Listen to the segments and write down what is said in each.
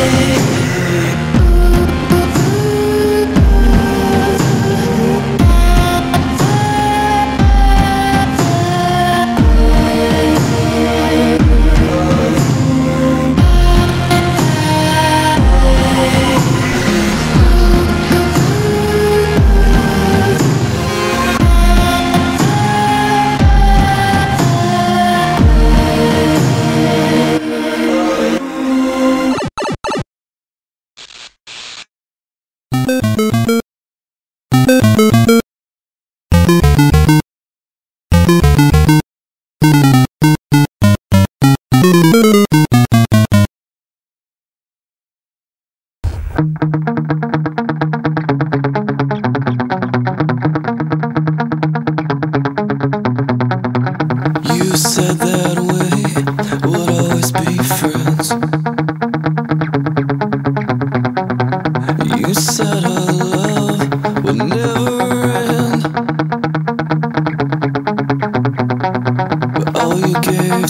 light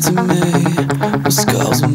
to me me was scars on